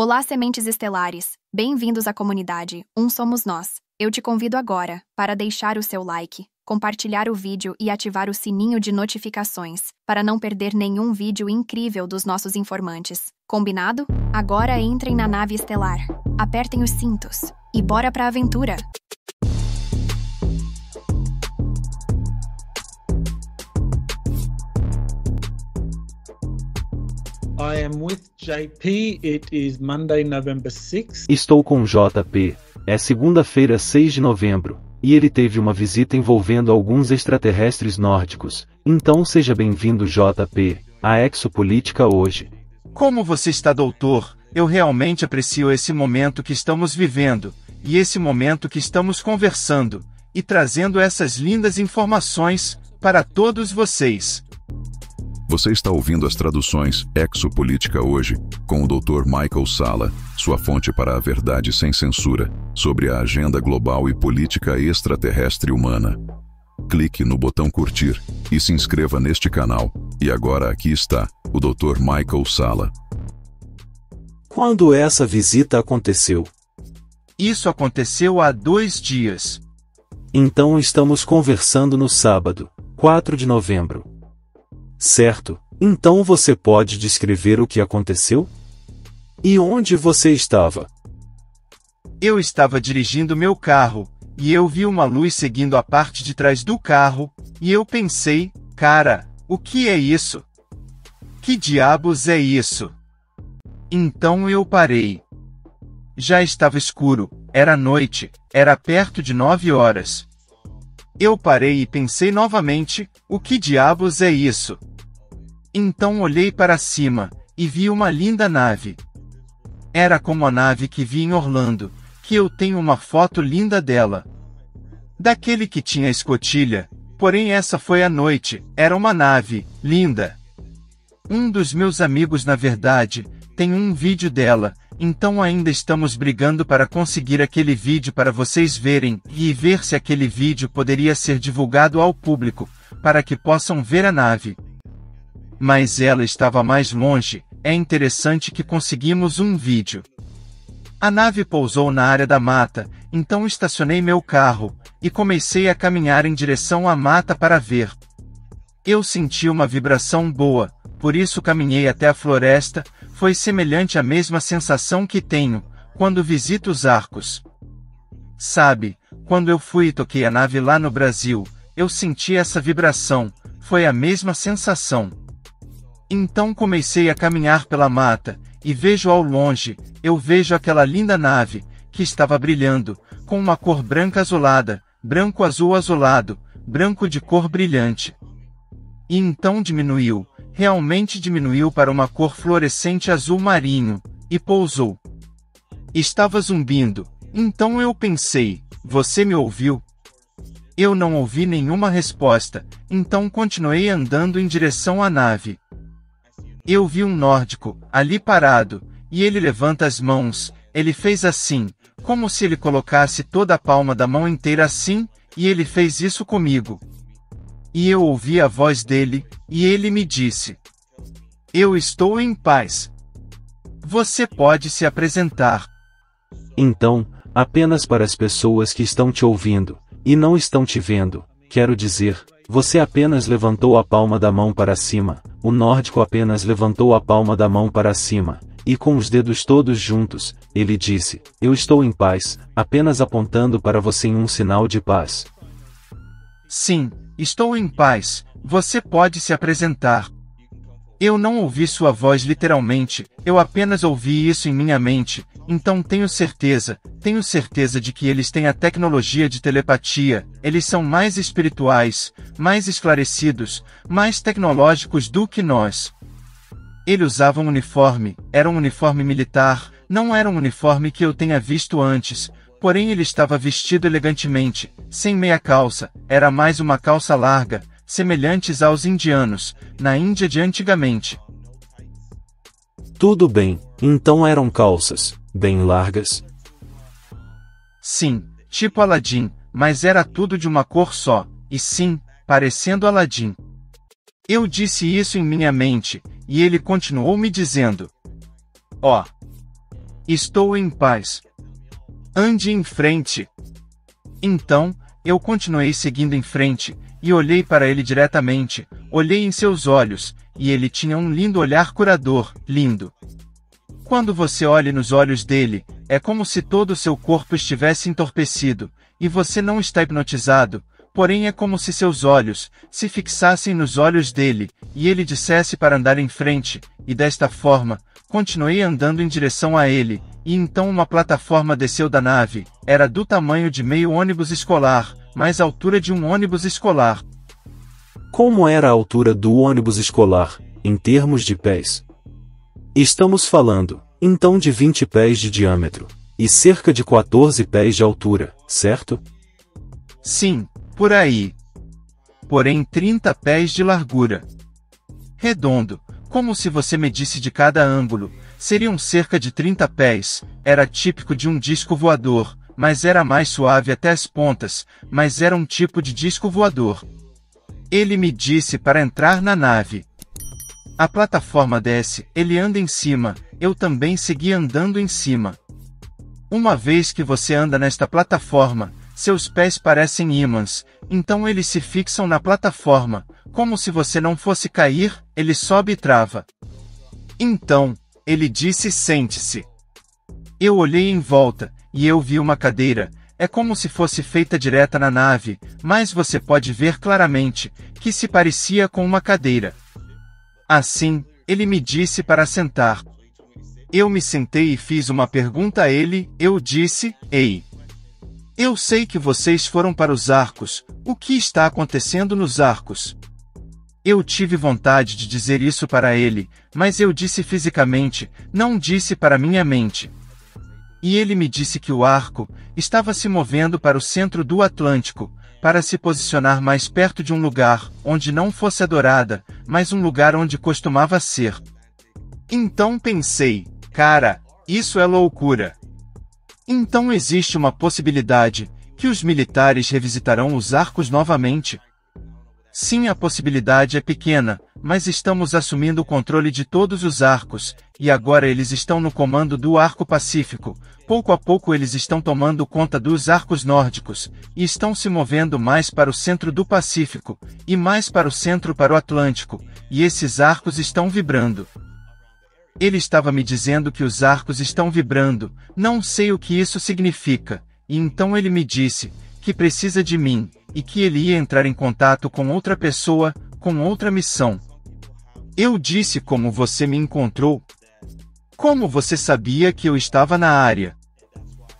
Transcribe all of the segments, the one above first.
Olá, sementes estelares! Bem-vindos à comunidade Um Somos Nós. Eu te convido agora para deixar o seu like, compartilhar o vídeo e ativar o sininho de notificações para não perder nenhum vídeo incrível dos nossos informantes. Combinado? Agora entrem na nave estelar, apertem os cintos e bora pra aventura! I am with JP. It is Monday, November 6th. Estou com JP. É segunda-feira, 6 de novembro, e ele teve uma visita envolvendo alguns extraterrestres nórdicos. Então seja bem-vindo, JP, à Exopolítica hoje. Como você está, doutor? Eu realmente aprecio esse momento que estamos vivendo, e esse momento que estamos conversando, e trazendo essas lindas informações para todos vocês. Você está ouvindo as traduções Exopolítica hoje, com o Dr. Michael Sala, sua fonte para a verdade sem censura, sobre a agenda global e política extraterrestre humana. Clique no botão curtir e se inscreva neste canal. E agora aqui está, o Dr. Michael Sala. Quando essa visita aconteceu? Isso aconteceu há dois dias. Então estamos conversando no sábado, 4 de novembro. Certo, então você pode descrever o que aconteceu? E onde você estava? Eu estava dirigindo meu carro, e eu vi uma luz seguindo a parte de trás do carro, e eu pensei, cara, o que é isso? Que diabos é isso? Então eu parei. Já estava escuro, era noite, era perto de nove horas. Eu parei e pensei novamente: o que diabos é isso? Então olhei para cima e vi uma linda nave. Era como a nave que vi em Orlando, que eu tenho uma foto linda dela. Daquele que tinha escotilha, porém essa foi a noite, era uma nave, linda. Um dos meus amigos, na verdade, tem um vídeo dela, então ainda estamos brigando para conseguir aquele vídeo para vocês verem e ver se aquele vídeo poderia ser divulgado ao público, para que possam ver a nave. Mas ela estava mais longe, é interessante que conseguimos um vídeo. A nave pousou na área da mata, então estacionei meu carro e comecei a caminhar em direção à mata para ver. Eu senti uma vibração boa, por isso caminhei até a floresta, foi semelhante à mesma sensação que tenho quando visito os arcos. Sabe, quando eu fui e toquei a nave lá no Brasil, eu senti essa vibração, foi a mesma sensação. Então comecei a caminhar pela mata, e vejo ao longe, eu vejo aquela linda nave, que estava brilhando, com uma cor branca azulada, branco azul azulado, branco de cor brilhante. E então diminuiu, realmente diminuiu para uma cor fluorescente azul marinho, e pousou. Estava zumbindo, então eu pensei, você me ouviu? Eu não ouvi nenhuma resposta, então continuei andando em direção à nave. Eu vi um nórdico, ali parado, e ele levanta as mãos, ele fez assim, como se ele colocasse toda a palma da mão inteira assim, e ele fez isso comigo. E eu ouvi a voz dele, e ele me disse: Eu estou em paz. Você pode se apresentar. Então, apenas para as pessoas que estão te ouvindo, e não estão te vendo, quero dizer, você apenas levantou a palma da mão para cima, o nórdico apenas levantou a palma da mão para cima, e com os dedos todos juntos, ele disse: Eu estou em paz, apenas apontando para você em um sinal de paz. Sim, estou em paz, você pode se apresentar. Eu não ouvi sua voz literalmente, eu apenas ouvi isso em minha mente, então tenho certeza, tenho certeza de que eles têm a tecnologia de telepatia, eles são mais espirituais, mais esclarecidos, mais tecnológicos do que nós. Ele usava um uniforme, era um uniforme militar, não era um uniforme que eu tenha visto antes, porém ele estava vestido elegantemente, sem meia calça, era mais uma calça larga, semelhantes aos indianos, na Índia de antigamente. Tudo bem, então eram calças, bem largas? Sim, tipo Aladim, mas era tudo de uma cor só, e sim, parecendo Aladim. Eu disse isso em minha mente, e ele continuou me dizendo: Ó. Oh, Estou em paz. Ande em frente. Então, eu continuei seguindo em frente, e olhei para ele diretamente, olhei em seus olhos, e ele tinha um lindo olhar curador, lindo. Quando você olha nos olhos dele, é como se todo o seu corpo estivesse entorpecido, e você não está hipnotizado, porém é como se seus olhos se fixassem nos olhos dele, e ele dissesse para andar em frente, e desta forma, continuei andando em direção a ele, e então uma plataforma desceu da nave, era do tamanho de meio ônibus escolar, mais altura de um ônibus escolar. Como era a altura do ônibus escolar, em termos de pés? Estamos falando, então de 20 pés de diâmetro, e cerca de 14 pés de altura, certo? Sim, por aí. Porém 30 pés de largura. Redondo, como se você medisse de cada ângulo, seriam cerca de 30 pés, era típico de um disco voador, mas era mais suave até as pontas, mas era um tipo de disco voador. Ele me disse para entrar na nave. A plataforma desce, ele anda em cima, eu também segui andando em cima. Uma vez que você anda nesta plataforma, seus pés parecem ímãs, então eles se fixam na plataforma, como se você não fosse cair, ele sobe e trava. Então, ele disse: sente-se. Eu olhei em volta, e eu vi uma cadeira, é como se fosse feita direta na nave, mas você pode ver claramente que se parecia com uma cadeira. Assim, ele me disse para sentar. Eu me sentei e fiz uma pergunta a ele, eu disse, ei. Eu sei que vocês foram para os arcos, o que está acontecendo nos arcos? Eu tive vontade de dizer isso para ele, mas eu disse fisicamente, não disse para minha mente. E ele me disse que o arco estava se movendo para o centro do Atlântico, para se posicionar mais perto de um lugar onde não fosse adorada, mas um lugar onde costumava ser. Então pensei, cara, isso é loucura. Então existe uma possibilidade que os militares revisitarão os arcos novamente. Sim, a possibilidade é pequena, mas estamos assumindo o controle de todos os arcos, e agora eles estão no comando do Arco Pacífico. Pouco a pouco eles estão tomando conta dos arcos nórdicos, e estão se movendo mais para o centro do Pacífico, e mais para o centro para o Atlântico, e esses arcos estão vibrando. Ele estava me dizendo que os arcos estão vibrando, não sei o que isso significa, e então ele me disse que precisa de mim, e que ele ia entrar em contato com outra pessoa, com outra missão. Eu disse como você me encontrou. Como você sabia que eu estava na área?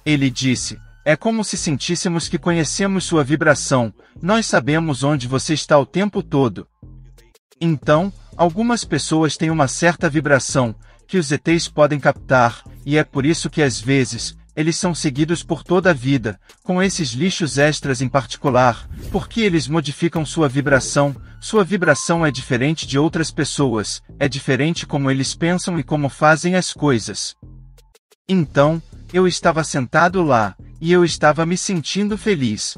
Ele disse: É como se sentíssemos que conhecemos sua vibração, nós sabemos onde você está o tempo todo. Então, algumas pessoas têm uma certa vibração, que os ETs podem captar, e é por isso que às vezes, eles são seguidos por toda a vida, com esses lixos extras em particular, porque eles modificam sua vibração, sua vibração é diferente de outras pessoas, é diferente como eles pensam e como fazem as coisas. Então, eu estava sentado lá, e eu estava me sentindo feliz.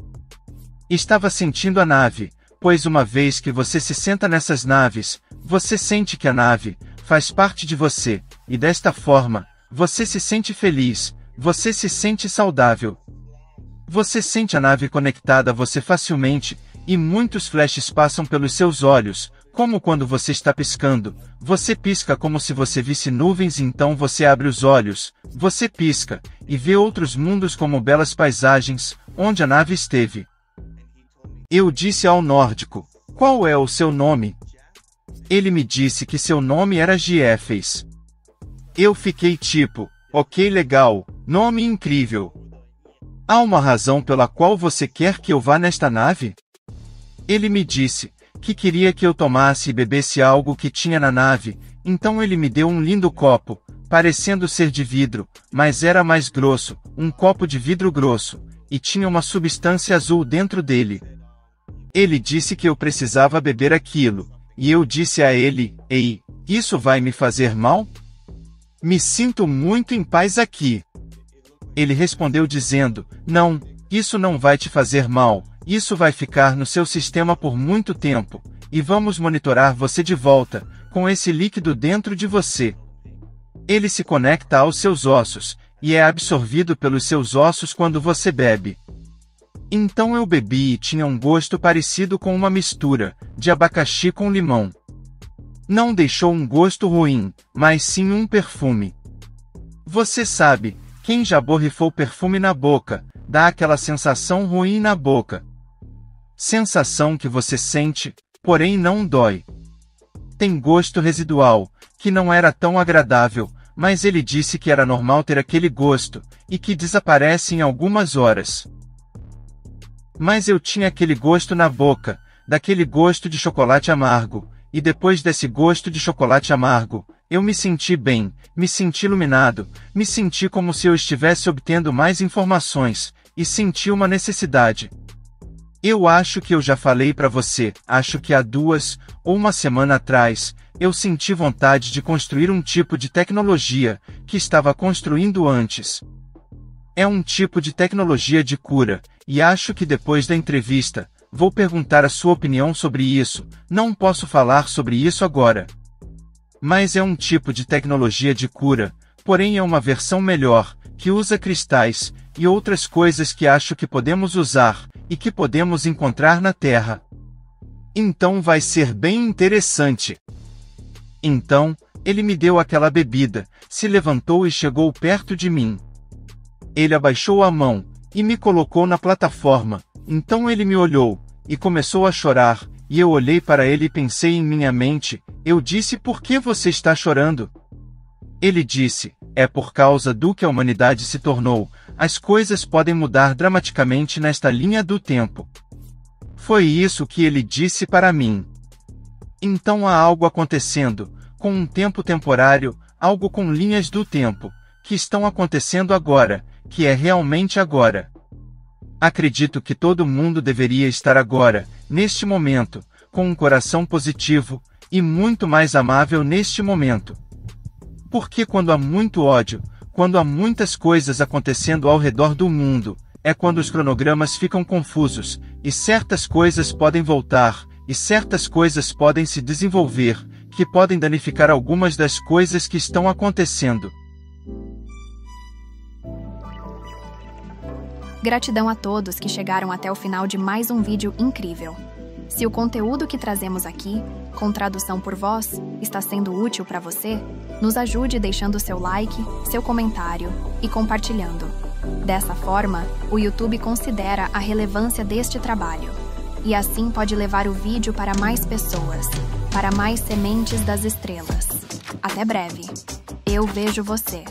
Estava sentindo a nave, pois uma vez que você se senta nessas naves, você sente que a nave faz parte de você, e desta forma, você se sente feliz, você se sente saudável. Você sente a nave conectada a você facilmente, e muitos flashes passam pelos seus olhos, como quando você está piscando. Você pisca como se você visse nuvens então você abre os olhos, você pisca, e vê outros mundos como belas paisagens, onde a nave esteve. Eu disse ao nórdico, qual é o seu nome? Ele me disse que seu nome era Giefes. Eu fiquei tipo, Ok, legal. Nome incrível. Há uma razão pela qual você quer que eu vá nesta nave? Ele me disse que queria que eu tomasse e bebesse algo que tinha na nave, então ele me deu um lindo copo, parecendo ser de vidro, mas era mais grosso, um copo de vidro grosso, e tinha uma substância azul dentro dele. Ele disse que eu precisava beber aquilo, e eu disse a ele: Ei, isso vai me fazer mal? Me sinto muito em paz aqui. Ele respondeu dizendo: Não, isso não vai te fazer mal, isso vai ficar no seu sistema por muito tempo, e vamos monitorar você de volta, com esse líquido dentro de você. Ele se conecta aos seus ossos, e é absorvido pelos seus ossos quando você bebe. Então eu bebi e tinha um gosto parecido com uma mistura de abacaxi com limão. Não deixou um gosto ruim, mas sim um perfume. Você sabe, quem já borrifou perfume na boca, dá aquela sensação ruim na boca. Sensação que você sente, porém não dói. Tem gosto residual, que não era tão agradável, mas ele disse que era normal ter aquele gosto, e que desaparece em algumas horas. Mas eu tinha aquele gosto na boca, daquele gosto de chocolate amargo, e depois desse gosto de chocolate amargo, eu me senti bem, me senti iluminado, me senti como se eu estivesse obtendo mais informações, e senti uma necessidade. Eu acho que eu já falei para você, acho que há duas, ou uma semana atrás, eu senti vontade de construir um tipo de tecnologia que estava construindo antes. É um tipo de tecnologia de cura, e acho que depois da entrevista, vou perguntar a sua opinião sobre isso, não posso falar sobre isso agora. Mas é um tipo de tecnologia de cura, porém é uma versão melhor, que usa cristais e outras coisas que acho que podemos usar e que podemos encontrar na Terra. Então vai ser bem interessante. Então, ele me deu aquela bebida, se levantou e chegou perto de mim. Ele abaixou a mão e me colocou na plataforma. Então ele me olhou e começou a chorar, e eu olhei para ele e pensei em minha mente, eu disse por que você está chorando? Ele disse, é por causa do que a humanidade se tornou, as coisas podem mudar dramaticamente nesta linha do tempo. Foi isso que ele disse para mim. Então há algo acontecendo, com um tempo temporário, algo com linhas do tempo, que estão acontecendo agora, que é realmente agora. Acredito que todo mundo deveria estar agora, neste momento, com um coração positivo e muito mais amável neste momento. Porque quando há muito ódio, quando há muitas coisas acontecendo ao redor do mundo, é quando os cronogramas ficam confusos, e certas coisas podem voltar, e certas coisas podem se desenvolver, que podem danificar algumas das coisas que estão acontecendo. Gratidão a todos que chegaram até o final de mais um vídeo incrível. Se o conteúdo que trazemos aqui, com tradução por voz, está sendo útil para você, nos ajude deixando seu like, seu comentário e compartilhando. Dessa forma, o YouTube considera a relevância deste trabalho e assim pode levar o vídeo para mais pessoas, para mais sementes das estrelas. Até breve. Eu vejo você.